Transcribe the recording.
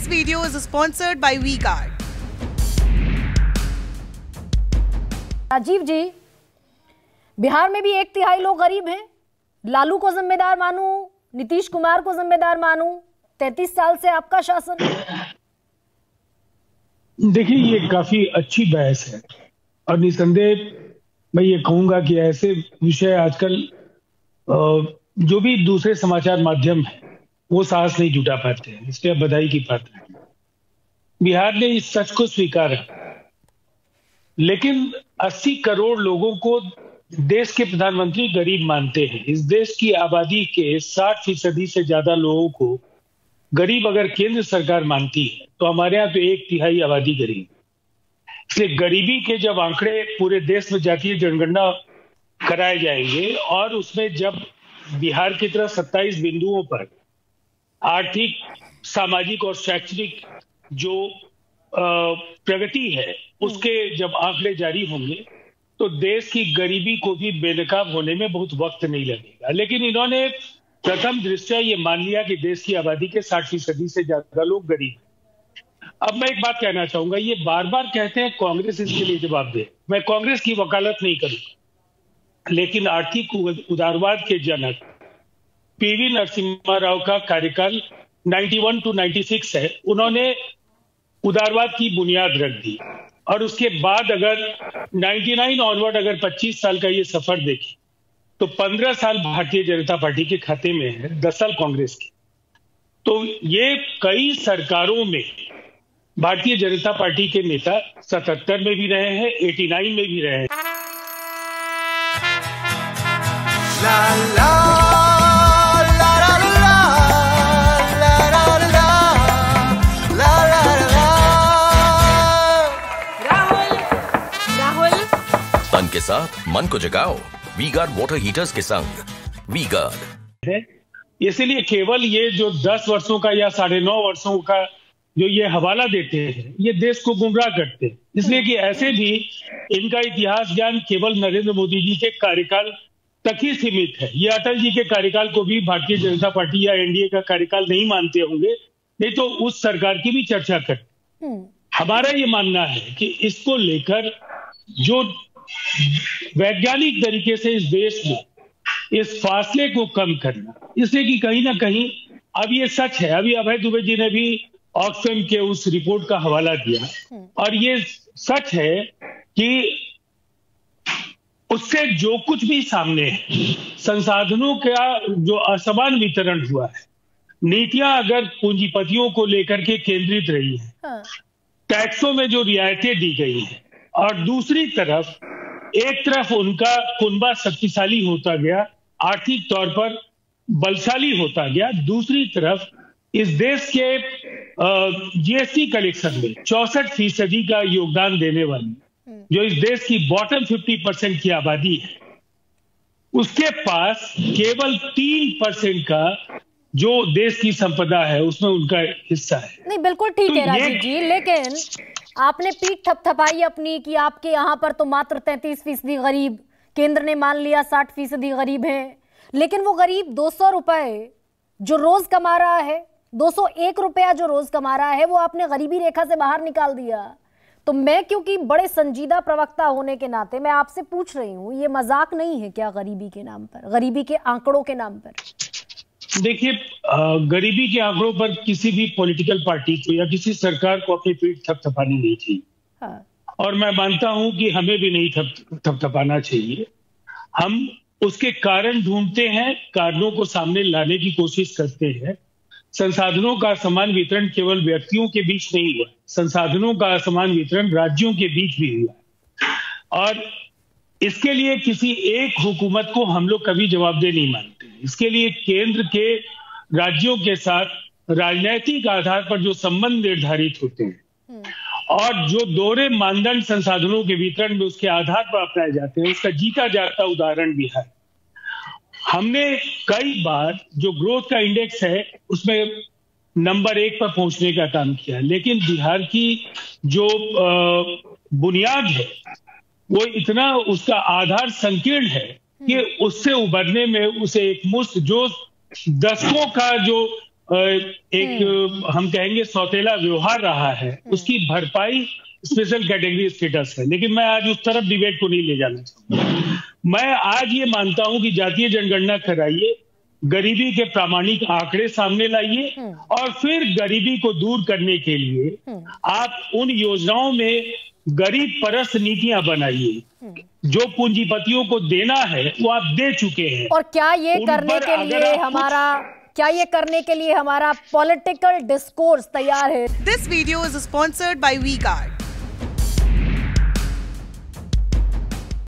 This video is sponsored by WeGuard. Rajiv जी बिहार में भी एक तिहाई लोग गरीब हैं। लालू को जिम्मेदार मानू नीतीश कुमार को जिम्मेदार मानू तैतीस साल से आपका शासन। देखिए ये काफ़ी अच्छी बहस है। और निसंदेह मैं ये कहूँगा कि ऐसे विषय आजकल जो भी दूसरे समाचार माध्यम है वो साहस नहीं जुटा पाते हैं इसलिए बधाई की बात है। बिहार ने इस सच को स्वीकारा। लेकिन 80 करोड़ लोगों को देश के प्रधानमंत्री गरीब मानते हैं। इस देश की आबादी के 60 फ़ीसदी से ज़्यादा लोगों को गरीब अगर केंद्र सरकार मानती है तो हमारे यहाँ तो एक तिहाई आबादी गरीब। इसलिए गरीबी के जब आंकड़े पूरे देश में जातीय जनगणना कराए जाएँगे और उसमें जब बिहार की तरह 27 बिंदुओं पर आर्थिक, सामाजिक और शैक्षणिक जो प्रगति है, उसके जब आंकड़े जारी होंगे तो देश की गरीबी को भी बेनकाब होने में बहुत वक्त नहीं लगेगा। लेकिन इन्होंने प्रथम दृष्टया ये मान लिया कि देश की आबादी के साठ फ़ीसदी से ज़्यादा लोग गरीब हैं। अब मैं एक बात कहना चाहूँगा, ये बार बार कहते हैं, कांग्रेस इसके लिए जवाब दे। मैं कांग्रेस की वकालत नहीं करूँगा। लेकिन आर्थिक उदारवाद के जनक पीवी नरसिम्हा राव का कार्यकाल 91 टू 96 है। उन्होंने उदारवाद की बुनियाद रख दी। और उसके बाद अगर 99 ऑनवर्ड अगर 25 साल का ये सफ़र देखें तो 15 साल भारतीय जनता पार्टी के खाते में है 10 साल कांग्रेस के। तो ये कई सरकारों में भारतीय जनता पार्टी के नेता 77 में भी रहे हैं 89 में भी रहे हैं। La la के साथ मन को जगाओ। वी गार्ड वाटर हीटर्स के संग। वी गार्ड इसीलिए केवल ये जो 10 वर्षों का या साढ़े नौ वर्षों का जो ये हवाला देते हैं ये देश को गुमराह करते हैं। इसलिए कि ऐसे भी इनका इतिहास ज्ञान केवल नरेंद्र मोदी जी के कार्यकाल तक ही सीमित है। ये अटल जी के कार्यकाल को भी भारतीय जनता पार्टी या एनडीए का कार्यकाल नहीं मानते होंगे नहीं तो उस सरकार की भी चर्चा करते। हम्म, हमारा ये मानना है कि इसको लेकर जो वैज्ञानिक तरीके से इस देश में इस फासले को कम करना। इसलिए कि कहीं ना कहीं अब ये सच है। अभी अभय दुबे जी ने भी ऑक्सफैम के उस रिपोर्ट का हवाला दिया। और ये सच है कि उससे जो कुछ भी सामने है संसाधनों का जो असमान वितरण हुआ है नीतियाँ अगर पूंजीपतियों को लेकर के केंद्रित रही है हाँ, टैक्सों में जो रियायतें दी गई हैं और दूसरी तरफ़ एक तरफ़ उनका कुनबा शक्तिशाली होता गया आर्थिक तौर पर बलशाली होता गया दूसरी तरफ़ इस देश के जीएसटी कलेक्शन में चौसठ फ़ीसदी का योगदान देने वाली जो इस देश की बॉटम 50 परसेंट की आबादी है। उसके पास केवल तीन परसेंट का जो देश की संपदा है उसमें उनका हिस्सा है। नहीं बिल्कुल ठीक तो है राजीव जी लेकिन आपने पीठ थपथपाई अपनी कि आपके यहाँ पर तो मात्र तैतीस फ़ीसदी गरीब, केंद्र ने मान लिया साठ फ़ीसदी गरीब हैं। लेकिन वो गरीब दो सौ रुपए जो रोज कमा रहा है, दो सौ एक रुपया जो रोज कमा रहा है, वो आपने गरीबी रेखा से बाहर निकाल दिया। तो मैं क्योंकि बड़े संजीदा प्रवक्ता होने के नाते मैं आपसे पूछ रही हूँ, ये मज़ाक नहीं है क्या गरीबी के नाम पर, गरीबी के आंकड़ों के नाम पर? देखिए गरीबी के आंकड़ों पर किसी भी पॉलिटिकल पार्टी को या किसी सरकार को अपनी पीठ थपथपानी नहीं चाहिए। हाँ। और मैं मानता हूँ कि हमें भी नहीं थप थपथपाना चाहिए। हम उसके कारण ढूंढते हैं कारणों को सामने लाने की कोशिश करते हैं। संसाधनों का समान वितरण केवल व्यक्तियों के बीच नहीं हुआ संसाधनों का समान वितरण राज्यों के बीच भी हुआ। और इसके लिए किसी एक हुकूमत को हम लोग कभी जवाबदेह नहीं मानते इसके लिए केंद्र के राज्यों के साथ राजनैतिक आधार पर जो संबंध निर्धारित होते हैं और जो दोहरे मानदंड संसाधनों के वितरण में उसके आधार पर अपनाए जाते हैं उसका जीता जाता उदाहरण भी है। हमने कई बार जो ग्रोथ का इंडेक्स है उसमें नंबर एक पर पहुँचने का काम किया लेकिन बिहार की जो बुनियाद है वो इतना उसका आधार संकीर्ण है कि उससे उबरने में उसे एक मुश्त जो दशकों का जो एक हम कहेंगे सौतेला व्यवहार रहा है उसकी भरपाई स्पेशल कैटेगरी स्टेटस है। लेकिन मैं आज उस तरफ़ डिबेट को नहीं ले जाना चाहूँगा। मैं आज ये मानता हूँ कि जातीय जनगणना कराइए गरीबी के प्रामाणिक आंकड़े सामने लाइए और फिर गरीबी को दूर करने के लिए आप उन योजनाओं में गरीब परस्त नीतियाँ बनाइए। जो पूंजीपतियों को देना है वो आप दे चुके हैं और क्या ये करने के लिए हमारा क्या ये करने के लिए हमारा पॉलिटिकल डिस्कोर्स तैयार है this video is sponsored by we WeGuard.